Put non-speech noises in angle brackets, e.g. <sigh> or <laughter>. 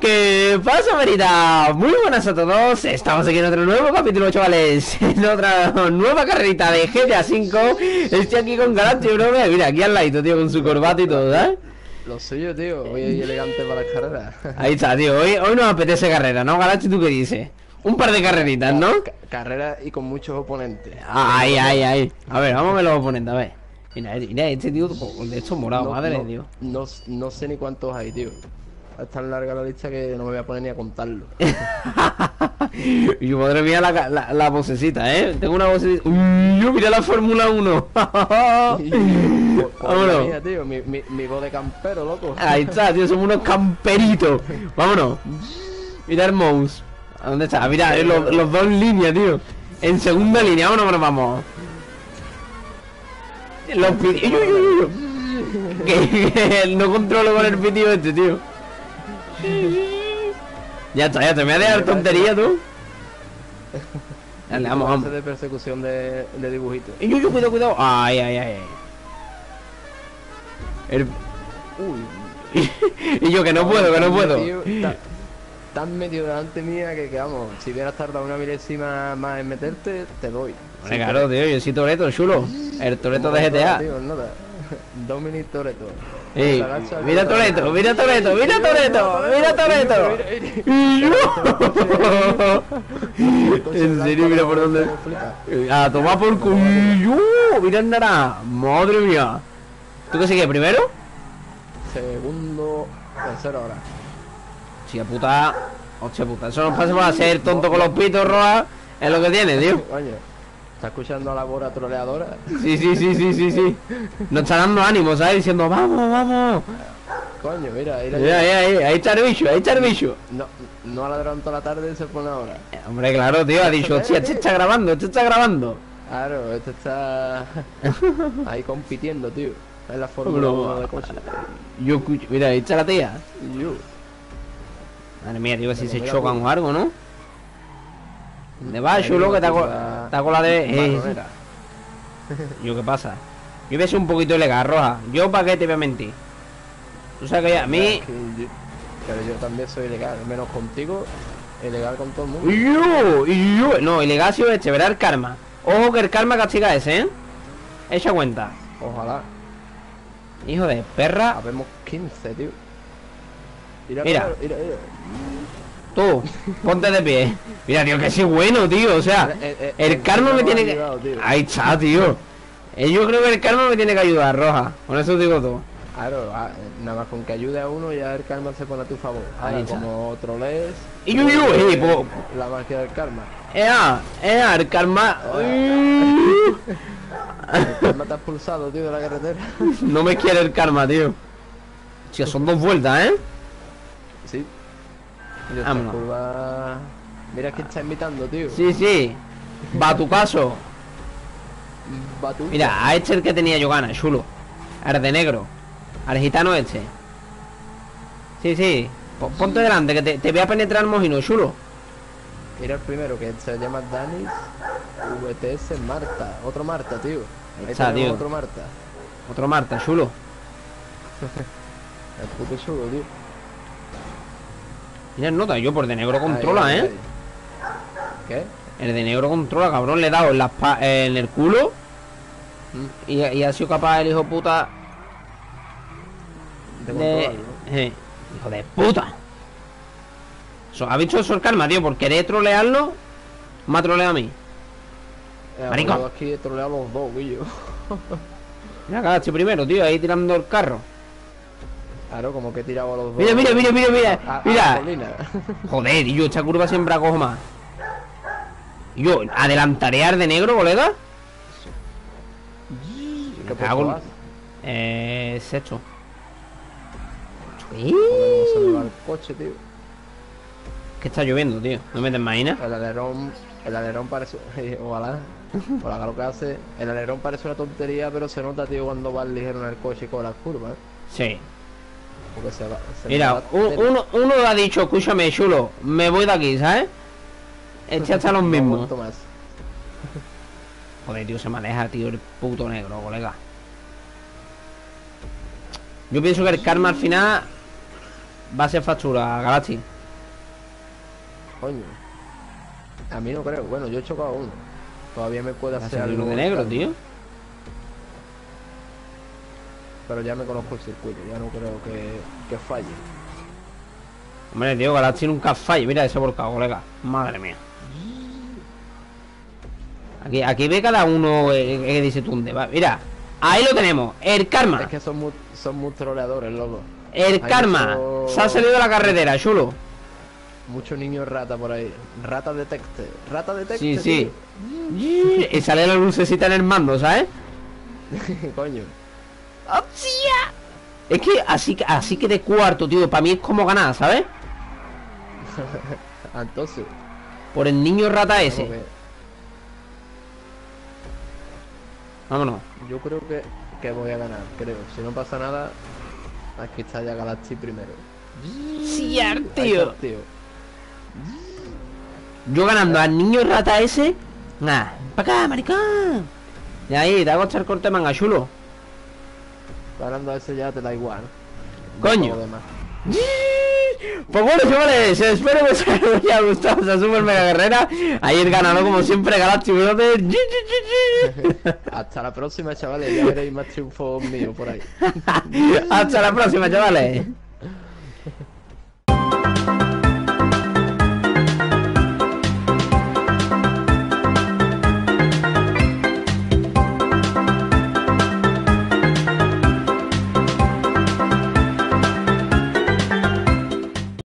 ¿Qué pasa, Verita? Muy buenas a todos. Estamos aquí en otro nuevo capítulo, chavales. <laughs> En otra nueva carrerita de GTA V. Estoy aquí con Galactic, bro. Mira, aquí al ladito, tío, con su corbata y todo, ¿eh? Lo suyo, tío. Muy elegante para las carreras. Ahí está, tío. Hoy, hoy nos apetece carrera, ¿no, Galactic? ¿Tú qué dices? Un par de carreritas, ¿no? Ca- carreras y con muchos oponentes. Ay, ay, ay. A ver, vamos a ver los oponentes, a ver. Mira, mira, este tío de estos morados, No- madre no, Dios. No, no sé ni cuántos hay, tío. Es tan larga la lista que no me voy a poner ni a contarlo. <laughs> y madre mía la, la, la vocecita, ¿eh? Tengo una vocecita. Uy, mira la Fórmula 1. Y- pues, pues, Vámonos. mía, tío. Mi, mi, mi voz de campero, loco. Ahí está, tío, somos unos camperitos. Vámonos. Mira el mouse. ¿A dónde está? Mira, eh, los, los dos en línea, tío. En segunda línea, vámonos, vámonos, vamos. Los <laughs> que no controlo con el pitido este, tío. Ya está, ya te me voy a dejar tontería, tú. <laughs> Dale, vamos, vamos. de persecución de, de dibujitos. Y yo, yo, cuidado, cuidado. Ay, ay, ay. El- Uy. <laughs> y yo que no puedo, que no puedo. Tan medio delante mía que, que, vamos, si hubieras tardado una milésima más en meterte, te doy. Hombre, claro, tío, yo soy Toreto, chulo. El Toreto de GTA. Tío, nada. <laughs> Dominic Toreto. Ey, mira Toreto, mira Toreto, mira Toreto, mira Toreto. En serio, mira por dónde. A tomar por culo. Mira naranja. Madre mía. ¿Tú qué sigues primero? Segundo, tercero ahora. Hostia puta. Hostia puta. Eso nos pasa por hacer tonto con los pitos rojas. Es lo que tiene, tío. ¿Está escuchando a la bora troleadora? Sí, sí, sí, sí, sí, sí. Nos está dando ánimo, ¿sabes? Diciendo, vamos, vamos. Coño, mira, ahí la Ahí, ahí, ahí, ahí está el bicho, ahí está el bicho. No, no ha ladrado toda la tarde y se pone ahora. Eh, Hombre, claro, tío, ha dicho, hostia, este está grabando, este está grabando. Claro, este está <laughs> ahí compitiendo, tío. Es la fórmula Bro. 1 de coche. Yo escucho, mira, ahí está la tía. Yo. Madre mía, tío, si se mira, chocan o algo, ¿no? ¿Dónde va, chulo? Que está con, está con la de... eh, yo, ¿qué pasa? Yo voy a ser un poquito ilegal, Roja. Yo, ¿para qué te voy a mentir? Tú sabes que a mí... Es que yo- Pero yo también soy ilegal, menos contigo, ilegal con todo el mundo. Y yo, y yo... No, ilegal ha sido este, verá el karma. Ojo que el karma castiga ese, ¿eh? Echa cuenta. Ojalá. Hijo de perra. Habemos 15, tío. Mira, Mira. claro, mira, mira. Tú, ponte de pie. Mira, tío, que sí bueno, tío. O sea, Eh, eh, el el karma me tiene que... tío. Ahí está, tío. Eh, Yo creo que el karma me tiene que ayudar, Roja. Con eso digo todo. Claro, ah, nada más con que ayude a uno ya el karma se pone a tu favor. Ahora, Ahí está. como. Y yo, yo, eh, po- La magia del karma. Ea, ea, el karma... El karma te ha expulsado, tío, de la carretera. <laughs> No me quiere el karma, tío. Hostia, son dos vueltas, ¿eh? Sí. Esta Vámonos. curva... Mira que está invitando, tío. Sí, sí. Va a tu caso. Mira, a este el que tenía yo ganas, chulo. Al de negro. Al gitano este. Sí, sí. Po- Ponte delante, que te, te voy a penetrar mojino, chulo. Mira el primero, que se llama Danis VTS Marta. Otro Marta, tío. Ahí Está, tenemos tío. otro Marta. Otro Marta, chulo. <laughs> El puto chulo, tío. Mira el nota, yo por de negro controla, Ahí, ¿eh? ahí. ¿Qué? El de negro controla, cabrón. Le he dado en, el culo. Mm, Y, y ha sido capaz el hijo puta De de... Eh, hijo de puta. So, ¿Ha visto eso el karma, tío? Por querer trolearlo, me ha troleado a mí. Eh, Maricón. yo aquí he troleado los dos, Guillo. Mira, cagaste primero, tío, ahí tirando el carro. Claro, como que he tirado a los dos. Mira, mira, mira, mira, mira. A- a- a la Mira. <laughs> Joder, y yo esta curva siempre cojo más. Y Yo, ¿adelantaré al de negro, colega? ¿Qué vas? Eh, sexto. El coche, tío. Que está lloviendo, tío. No me des maína. El alerón, el alerón parece, <laughs> ojalá, ojalá lo que hace, el alerón parece una tontería, pero se nota, tío, cuando va ligero en el coche con las curvas, ¿eh? Sí. Porque se va, se Mira, va un- uno, uno ha dicho, escúchame, chulo, me voy de aquí, ¿sabes? Este hasta los mismos. más. <laughs> Joder, tío, se maneja, tío, el puto negro, colega. Yo pienso que el karma al final va a ser factura, Galaxy. Coño. A mí no creo. Bueno, yo he chocado uno. Todavía me puede hacer algo. de negro, tío. Pero ya me conozco el circuito. Ya no creo que, que falle. Hombre, tío, Galaxy nunca falla. Mira ese volcado, colega. Madre mía. Aquí, aquí ve cada uno eh, que dice tunde. Va, mira, ahí lo tenemos. El karma. Es que son muy, son muy troleadores, loco. El hay karma. mucho- Se ha salido de la carretera, chulo. Muchos niños rata por ahí. Rata detecte. Rata detecte. Sí, sí. Y sale la lucecita en el mando, ¿sabes? <laughs> Coño. ¡Hostia! Es que así, que- así que de cuarto, tío, para mí es como ganar, ¿sabes? <laughs> Entonces. Por el niño rata ese. Vámonos. yo creo que, que voy a ganar, creo. Si no pasa nada, aquí está ya Galaxy primero. Sí, tío. está, tío. Yo ganando al niño rata ese. Nah, para acá, maricón. Y ahí, te hago echar corte manga, chulo. Ganando a ese ya te da igual. Coño. <laughs> Pues bueno, chavales, espero que os haya gustado esa super mega guerrera. Ayer ganó como siempre Galaxy Brother. <laughs> Hasta la próxima, chavales. Ya veréis más triunfos míos por ahí. <laughs> Hasta la próxima, chavales.